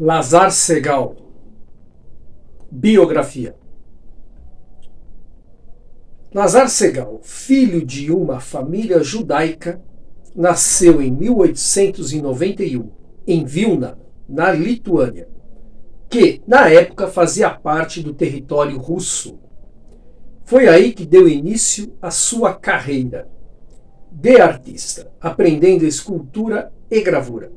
Lazar Segal Biografia Lazar Segal, filho de uma família judaica, nasceu em 1891 em Vilna, na Lituânia, que na época fazia parte do território russo. Foi aí que deu início à sua carreira de artista, aprendendo escultura e gravura.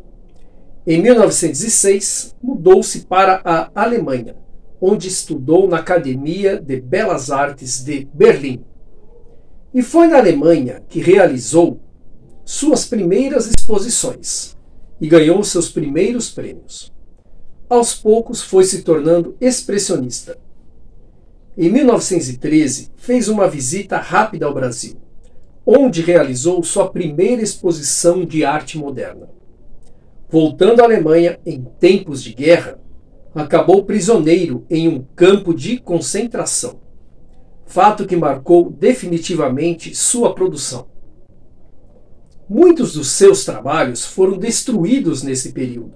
Em 1906, mudou-se para a Alemanha, onde estudou na Academia de Belas Artes de Berlim. E foi na Alemanha que realizou suas primeiras exposições e ganhou seus primeiros prêmios. Aos poucos foi se tornando expressionista. Em 1913, fez uma visita rápida ao Brasil, onde realizou sua primeira exposição de arte moderna. Voltando à Alemanha em tempos de guerra, acabou prisioneiro em um campo de concentração, fato que marcou definitivamente sua produção. Muitos dos seus trabalhos foram destruídos nesse período.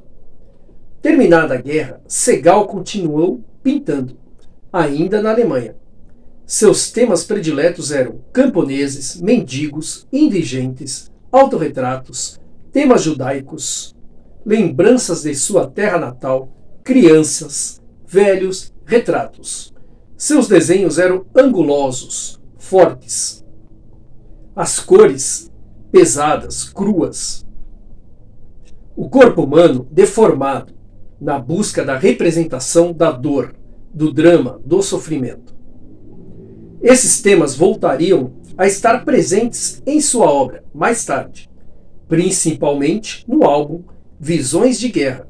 Terminada a guerra, Segal continuou pintando, ainda na Alemanha. Seus temas prediletos eram camponeses, mendigos, indigentes, autorretratos, temas judaicos, lembranças de sua terra natal, crianças, velhos, retratos. Seus desenhos eram angulosos, fortes. As cores pesadas, cruas. O corpo humano deformado, na busca da representação da dor, do drama, do sofrimento. Esses temas voltariam a estar presentes em sua obra mais tarde, principalmente no álbum Visões de Guerra,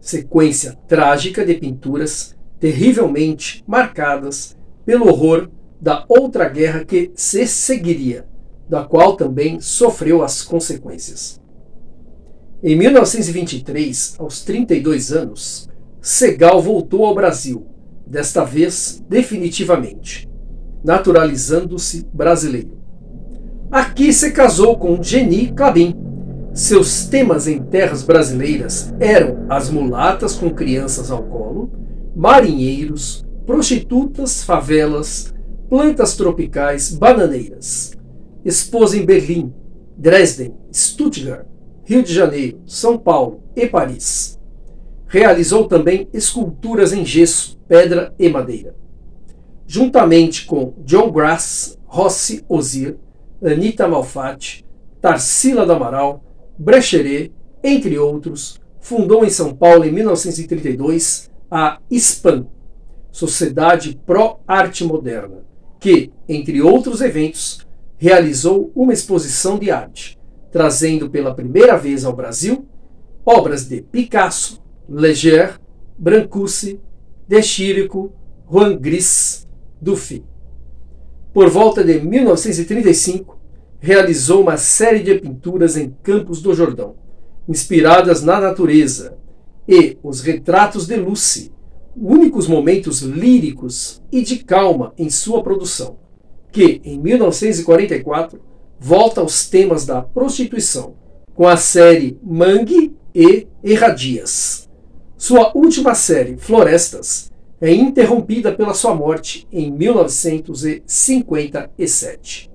sequência trágica de pinturas terrivelmente marcadas pelo horror da outra guerra que se seguiria, da qual também sofreu as consequências. Em 1923, aos 32 anos, Segal voltou ao Brasil, desta vez definitivamente, naturalizando-se brasileiro. Aqui se casou com Geni Clabin, seus temas em terras brasileiras eram as mulatas com crianças ao colo, marinheiros, prostitutas, favelas, plantas tropicais, bananeiras. Expôs em Berlim, Dresden, Stuttgart, Rio de Janeiro, São Paulo e Paris. Realizou também esculturas em gesso, pedra e madeira. Juntamente com John Grass, Rossi Ozir, Anita Malfatti, Tarsila do Amaral, Brecheret, entre outros, fundou em São Paulo em 1932 a SPAN, Sociedade Pro Arte Moderna, que, entre outros eventos, realizou uma exposição de arte, trazendo pela primeira vez ao Brasil obras de Picasso, Leger, Brancusi, De Chirico, Juan Gris, Dufy. Por volta de 1935, realizou uma série de pinturas em Campos do Jordão, inspiradas na natureza, e os retratos de Lucy, únicos momentos líricos e de calma em sua produção, que, em 1944, volta aos temas da prostituição, com a série Mangue e Erradias. Sua última série, Florestas, é interrompida pela sua morte em 1957.